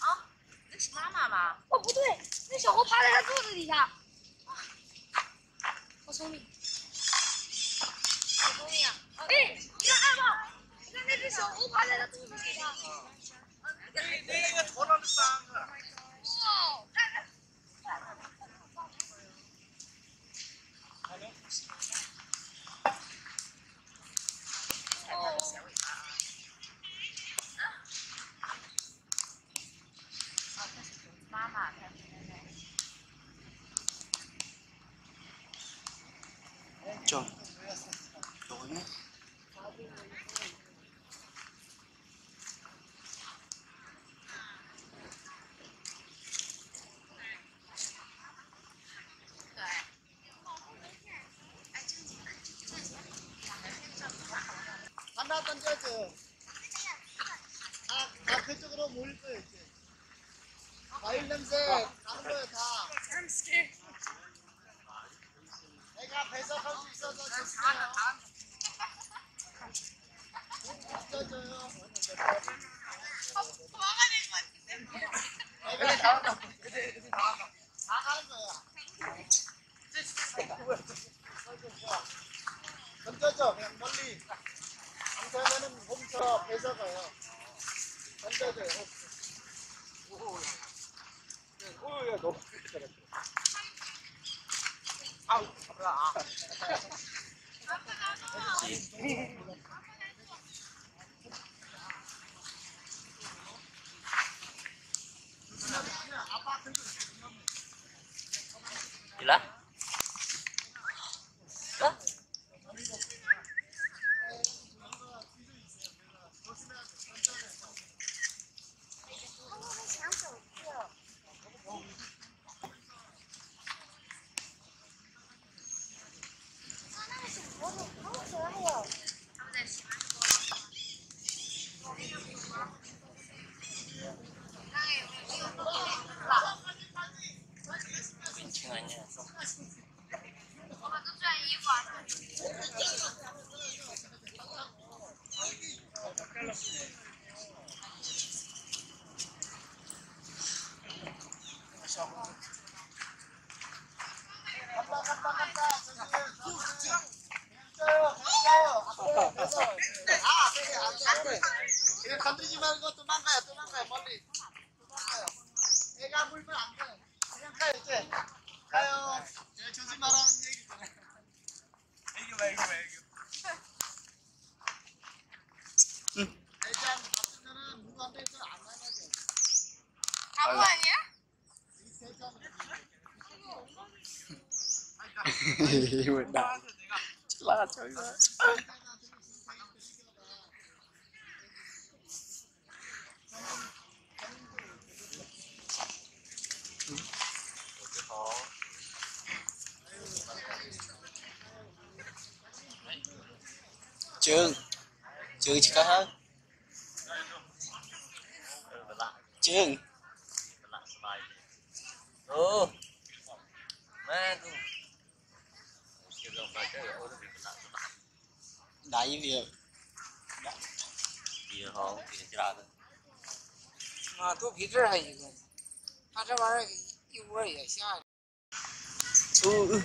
啊，那是妈妈吧？哦，不对，那小猴趴在他肚子底下。好聪明，好聪明啊！哎，你看二胖，你看那只小猴趴在他肚子底下。那那个头上的伤 저 요거는 하나 던져줘. 다, 다 그쪽으로 모일 거야 이제. 과일 냄새 나는 거야 다. 내가 배석할 수 있어서 좋습니다. 홈처 배석어요. 던져줘요. 오야 너무 Blah. 이제. 가요. 예, 조심하라는 얘기잖아요. 애교 봐, 애교 봐, 애교. 대장 같으면은 무한대에서 안 나가죠. 바보 아니야? 이 이거 나 칠라 저기가 行就去干哈进哦喂哪一年你好你是的啊肚皮这儿还一个他这玩意儿一窝也下嗯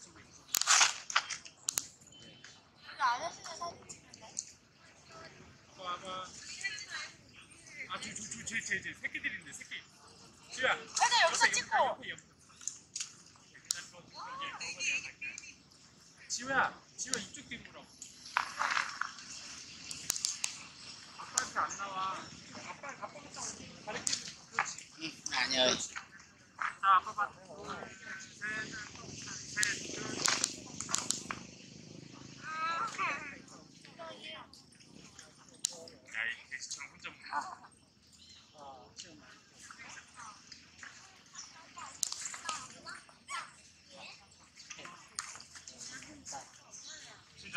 쟤, 새끼들인데, 새끼. 지우야. 애들 여기서 옆에, 찍고. 옆에, 옆에. 지우야, 지우야, 이쪽 보라고. 아빠한테 안 나와. 아빠, 아빠가 딱 가르치는 그렇지. 응, 아니야. 자, 아빠 봐. 둘, 셋,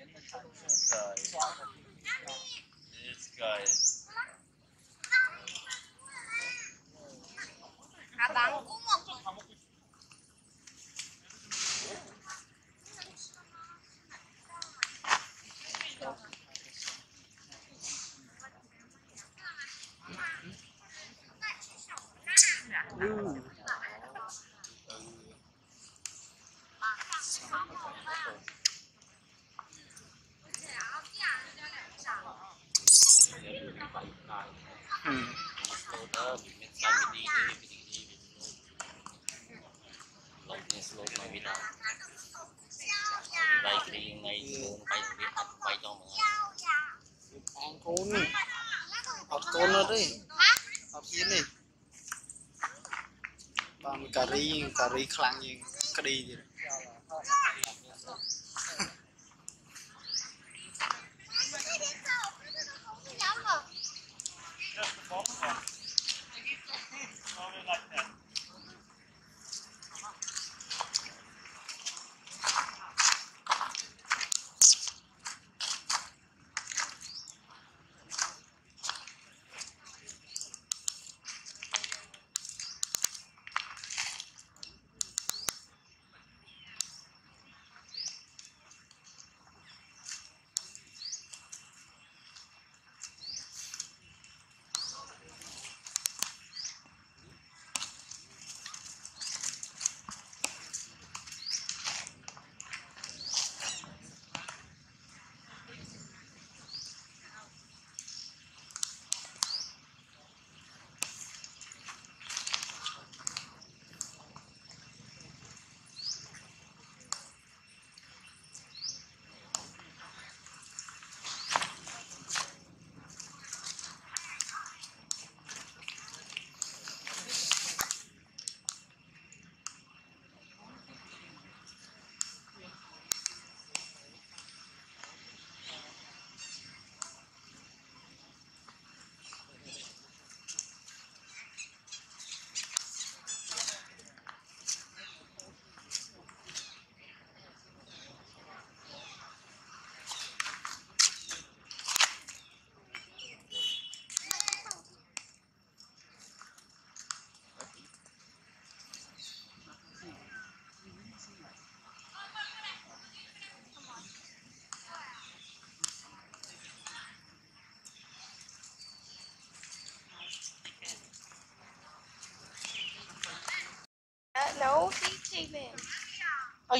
This guy ការីការីខ្លាំងជាងក្តីទៀត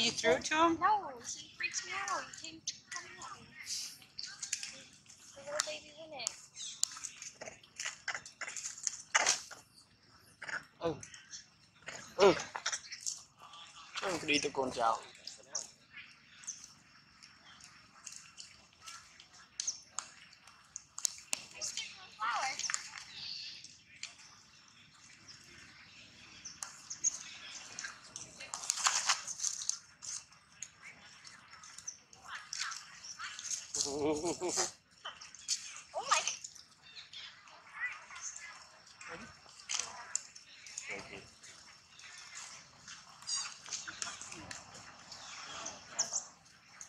you threw it to him? No, he freaks me out. He came coming at me. The little baby's in it. ừ ừ ừ đi tụi con chào There's Oh my.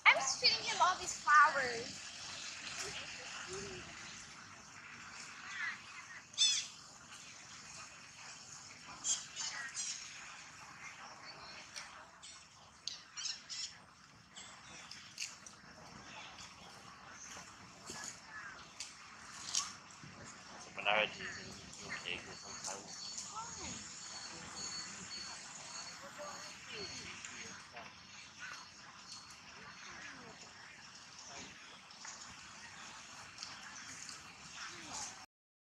I'm just feeding him all these flowers. ทีเป็นลูกเค้กอยู่ข้างๆ